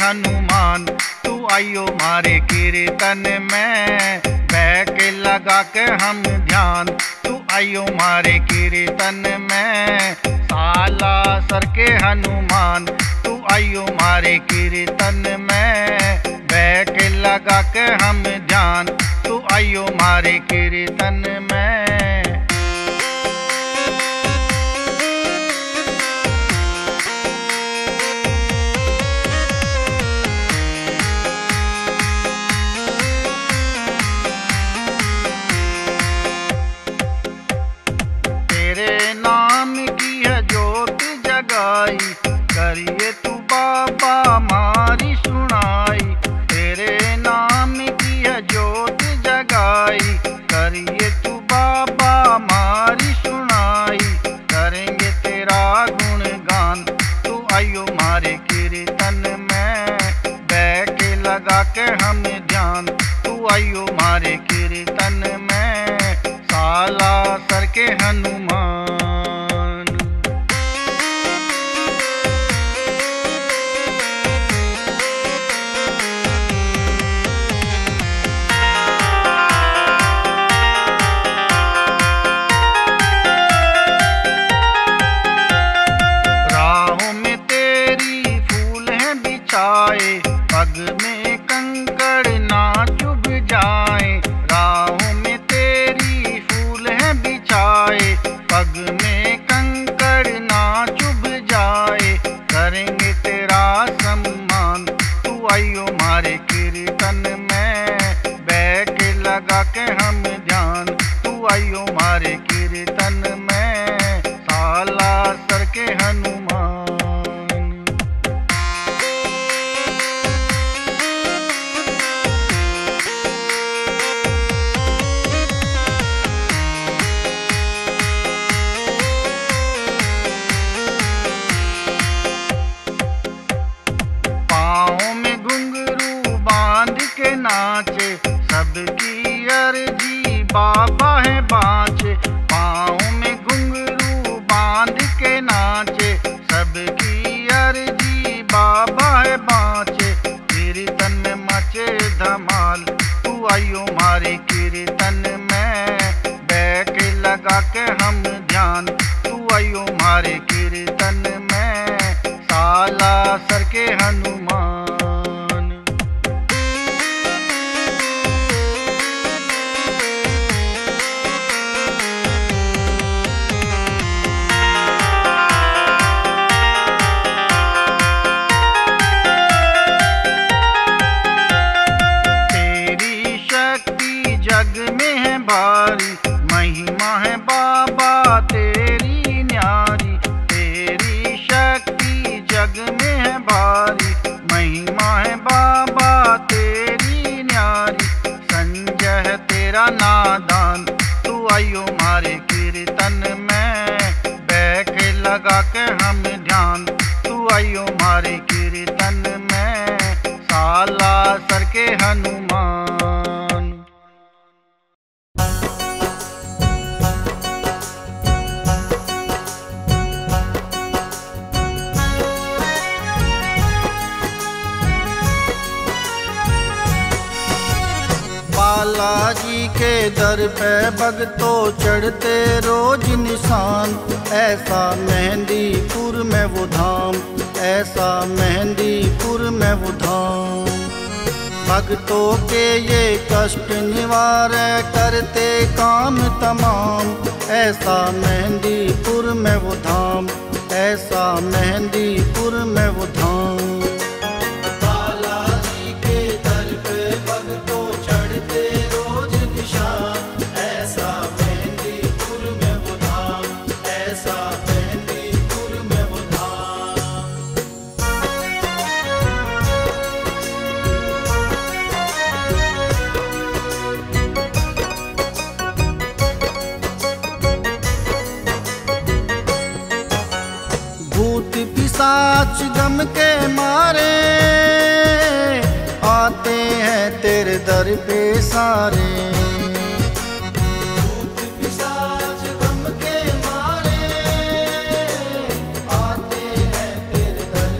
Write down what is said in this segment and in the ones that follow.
हनुमान, तू आइयो मारे कीर्तन में। बैक लगा के हम ध्यान, तू आइयो मारे कीर्तन में। साला सर के हनुमान, तू आइयो मारे कीर्तन में। बैक लगा के हम ध्यान, तू आइयो मारे कीर्तन में। जगाई करिए तू बाबा आइयो मारे कीर्तन में बैठ लगा के अर्जी आइयो मारे कीर्तन में। बैठ लगा के हम ध्यान। तू आइयो मारे कीर्तन में। साला सर के हनुमान बालाजी के दर पे भगतो चढ़ते रोज निशान। ऐसा मेहंदीपुर में वो धाम, ऐसा मेहंदीपुर में वो धाम। भक्तों के ये कष्ट निवार करते काम तमाम। ऐसा मेहंदीपुर में वो धाम, ऐसा मेहंदीपुर में वो धाम। पे सारे भूत पिशाच गम के मारे आते हैं तेरे दर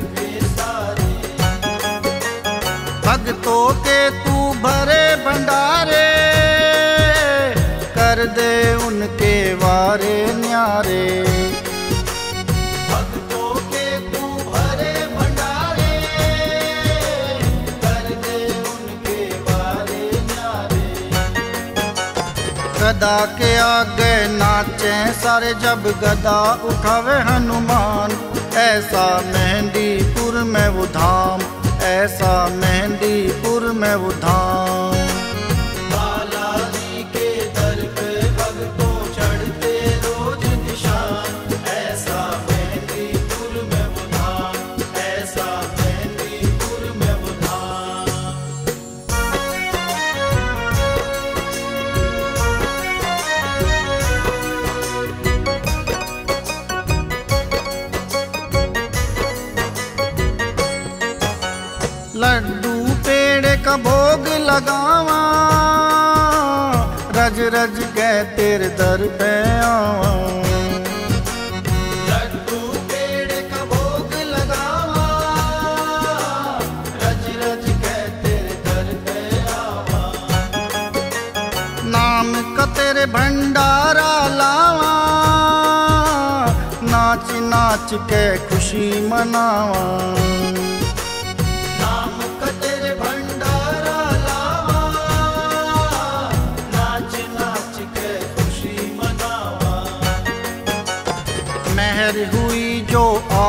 गदा के आगे नाचे, सारे जब गदा उठावे हनुमान। ऐसा मेहंदीपुर में वो धाम, ऐसा मेहंदीपुर में वो धाम। का भोग लगावा। रज रज के तेरे दर पे आवा। लड्डू पेड़ का भोग लगावा। रज रज के तेरे दर पे आवा। नाम का तेरे भंडारा लावा। नाच नाच के खुशी मनावा।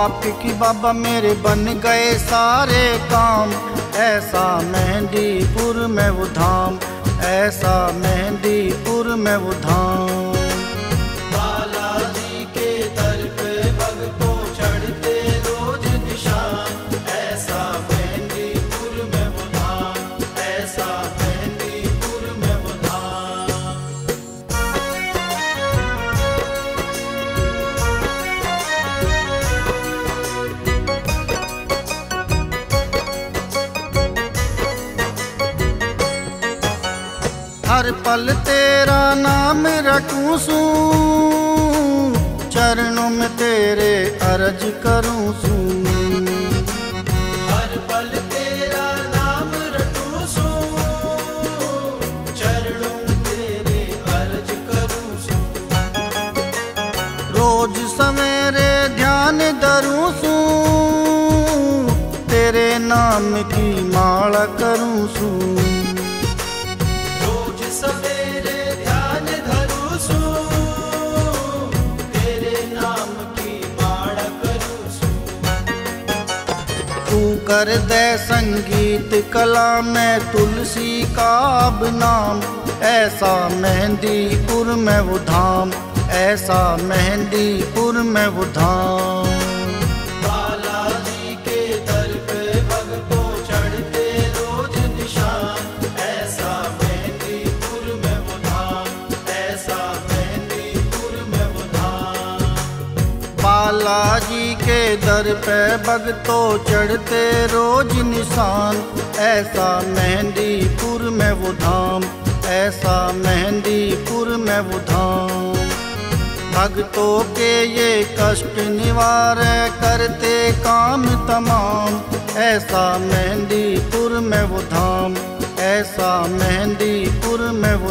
आपकी बाबा मेरे बन गए सारे काम। ऐसा मेहंदीपुर में वो धाम, ऐसा मेहंदीपुर में वो धाम। रखूँ सू चरणों में तेरे अर्ज़ करूँ सू हर पल तेरा नाम रखूँ सू चरणों में तेरे अर्ज़ करूँ सू रोज सवेरे ध्यान धरूं सू तेरे नाम की माला करूँ सू तू कर दे संगीत कला में तुलसी का अब नाम। ऐसा मेहंदीपुर में वो धाम ऐसा मेहंदीपुर में वो धाम। बालाजी के दर पे भक्तों चढ़ते रोज निशान। ऐसा मेहंदीपुर में वो धाम, ऐसा मेहंदीपुर में वो धाम। भक्तों के ये कष्ट निवार करते काम तमाम। ऐसा मेहंदीपुर में वो धाम, ऐसा मेहंदीपुर में वो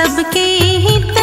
सबके हित